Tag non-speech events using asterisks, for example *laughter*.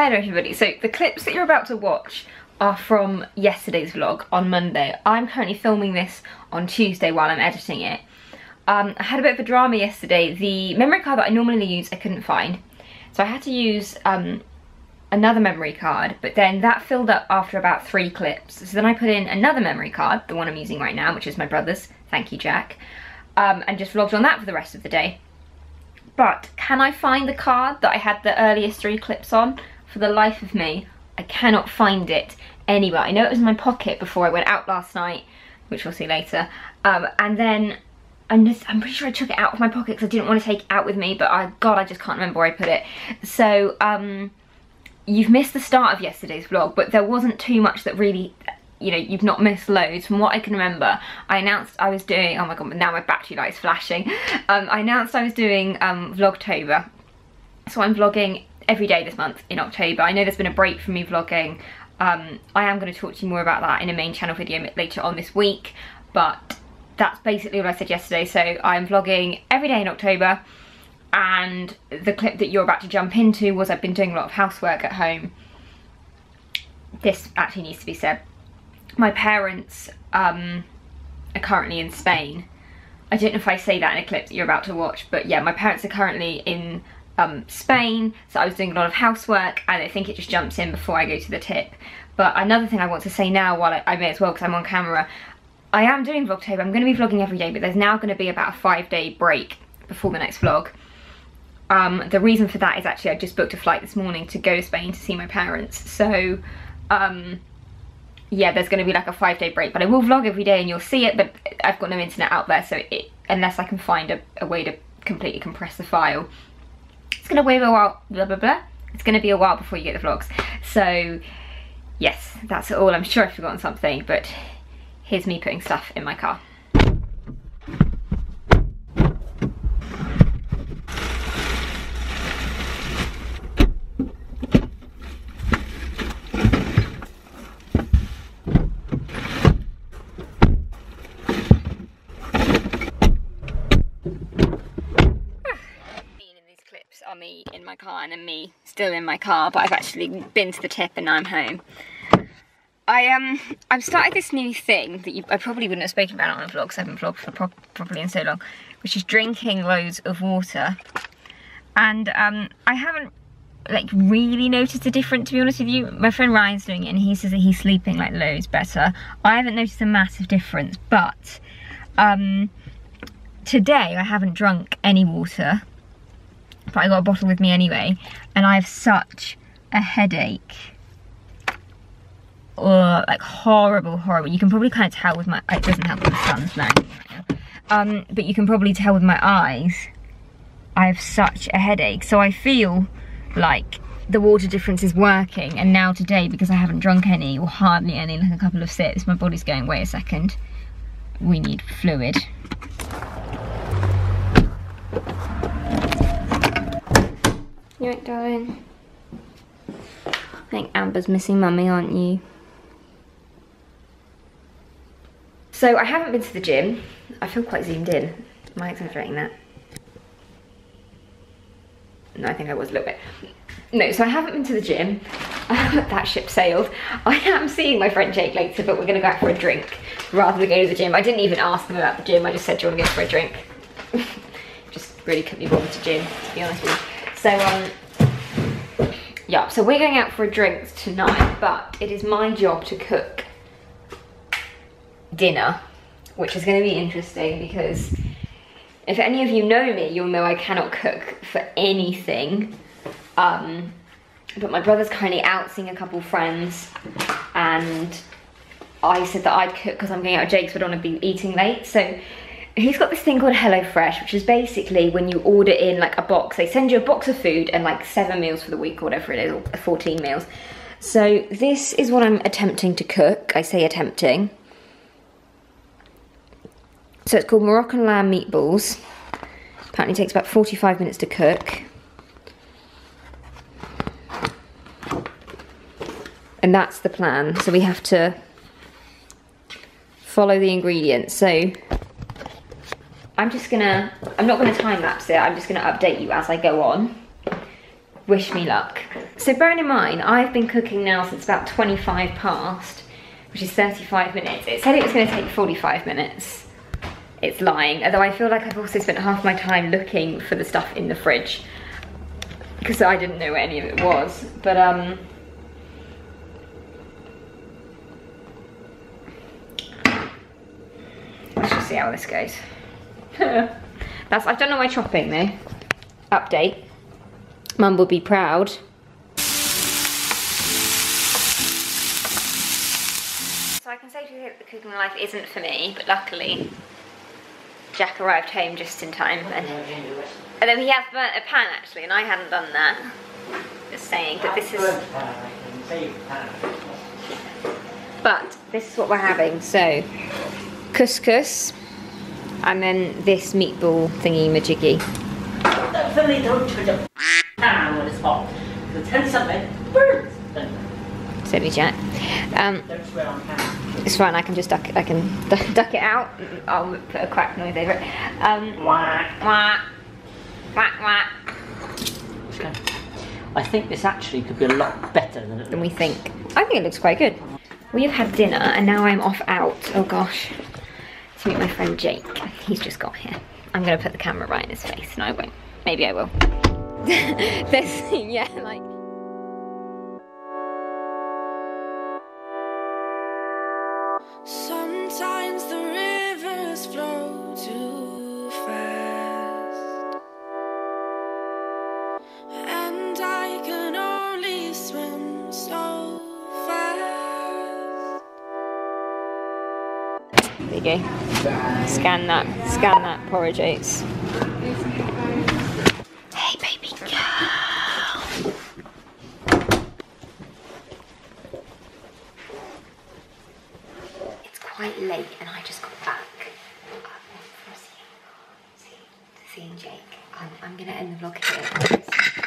Everybody, so the clips that you're about to watch are from yesterday's vlog on Monday. I'm currently filming this on Tuesday while I'm editing it. Um, I had a bit of a drama yesterday. The memory card that I normally use I couldn't find. So I had to use um, another memory card, but then that filled up after about three clips. So then I put in another memory card, the one I'm using right now, which is my brother's, thank you Jack, um, and just vlogged on that for the rest of the day. But can I find the card that I had the earliest three clips on? For the life of me, I cannot find it anywhere. I know it was in my pocket before I went out last night, which we'll see later. Um, and then I'm just, I'm pretty sure I took it out of my pocket because I didn't want to take it out with me, but I, God, I just can't remember where I put it. So, um, you've missed the start of yesterday's vlog, but there wasn't too much that really, you know, you've not missed loads. From what I can remember, I announced I was doing, oh my God, now my battery light is flashing. *laughs* Um, I announced I was doing um, Vlogtober. So I'm vlogging every day this month in October. I know there's been a break from me vlogging. Um, I am going to talk to you more about that in a main channel video later on this week, but that's basically what I said yesterday. So I'm vlogging every day in October, and the clip that you're about to jump into was I've been doing a lot of housework at home. This actually needs to be said. My parents um, are currently in Spain. I don't know if I say that in a clip that you're about to watch, but yeah, my parents are currently in um, Spain, so I was doing a lot of housework and I think it just jumps in before I go to the tip. But another thing I want to say now while I, I may as well because I'm on camera, I am doing Vlogtober, I'm going to be vlogging every day, but there's now going to be about a five day break before the next vlog. Um, the reason for that is actually I just booked a flight this morning to go to Spain to see my parents, so um, yeah, there's going to be like a five day break, but I will vlog every day and you'll see it, but I've got no internet out there, so it, unless I can find a, a way to completely compress the file, it's gonna wait a while, blah, blah, blah. It's gonna be a while before you get the vlogs. So yes, that's all. I'm sure I've forgotten something, but here's me putting stuff in my car. are me in my car and then me still in my car, but I've actually been to the tip and now I'm home. I um I've started this new thing that you, I probably wouldn't have spoken about on a vlog because I haven't vlogged for pro properly in so long, which is drinking loads of water. And um I haven't like really noticed a difference to be honest with you. My friend Ryan's doing it and he says that he's sleeping like loads better. I haven't noticed a massive difference, but um today I haven't drunk any water but I got a bottle with me anyway, and I have such a headache. Or like horrible, horrible. You can probably kind of tell with my, it doesn't help with the sun's now. Um, but you can probably tell with my eyes, I have such a headache. So I feel like the water difference is working. And now today, because I haven't drunk any or hardly any, like a couple of sips, my body's going, wait a second, we need fluid. You right, darling? I think Amber's missing mummy, aren't you? So I haven't been to the gym. I feel quite zoomed in. Am I exaggerating that? No, I think I was a little bit. No, so I haven't been to the gym. *laughs* that ship sailed. I am seeing my friend Jake later, but we're gonna go out for a drink rather than go to the gym. I didn't even ask him about the gym. I just said, do you want to go for a drink? *laughs* just really couldn't be bothered to gym, to be honest with you. So, um, yeah, so we're going out for a drink tonight, but it is my job to cook dinner, which is going to be interesting because if any of you know me, you'll know I cannot cook for anything. Um, but my brother's currently out seeing a couple friends and I said that I'd cook because I'm going out with Jake's, but I don't want to be eating late. So he's got this thing called HelloFresh, which is basically when you order in like a box, they send you a box of food and like seven meals for the week or whatever it is, or 14 meals. So this is what I'm attempting to cook. I say attempting. So it's called Moroccan lamb meatballs. Apparently takes about 45 minutes to cook. And that's the plan. So we have to follow the ingredients. So I'm just gonna, I'm not gonna time lapse it, I'm just gonna update you as I go on. Wish me luck. So bearing in mind, I've been cooking now since about 25 past, which is 35 minutes. It said it was gonna take 45 minutes. It's lying, although I feel like I've also spent half my time looking for the stuff in the fridge because I didn't know where any of it was. But um, let's just see how this goes. *laughs* That's I've done all my chopping though. Update. Mum will be proud. So I can say to you that the cooking life isn't for me, but luckily Jack arrived home just in time and, and then he has burnt a pan actually and I hadn't done that. Just saying, but this is but this is what we're having. So couscous and then this meatball thingy majiggy. Definitely don't touch a pan when it's hot. Because then something burns. Silly Jack. Um, Don't swear on it's fine. I can just duck. It, I can *laughs* duck, it out. I'll put a quack noise over it. Um, Whack. quack, quack. Okay. I think this actually could be a lot better than it Than we think. I think it looks quite good. We have had dinner and now I'm off out. Oh gosh. To meet my friend Jake. He's just got here. I'm gonna put the camera right in his face. No, I won't. Maybe I will. *laughs* This, *laughs* yeah, like. Scan that. Scan that porridge oats. Hey, baby girl. It's quite late, and I just got back from seeing, Jake. I'm gonna end the vlog here.